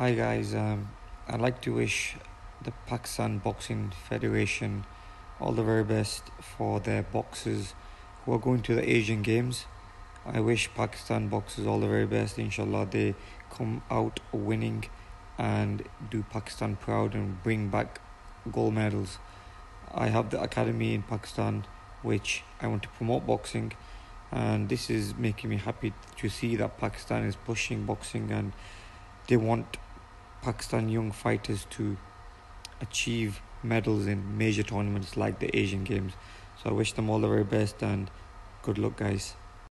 Hi guys, um, I'd like to wish the Pakistan Boxing Federation all the very best for their boxers who are going to the Asian Games. I wish Pakistan boxers all the very best. Inshallah, they come out winning and do Pakistan proud and bring back gold medals. I have the academy in Pakistan which I want to promote boxing, and this is making me happy to see that Pakistan is pushing boxing and they want Pakistan young fighters to achieve medals in major tournaments like the Asian Games. So I wish them all the very best and good luck, guys.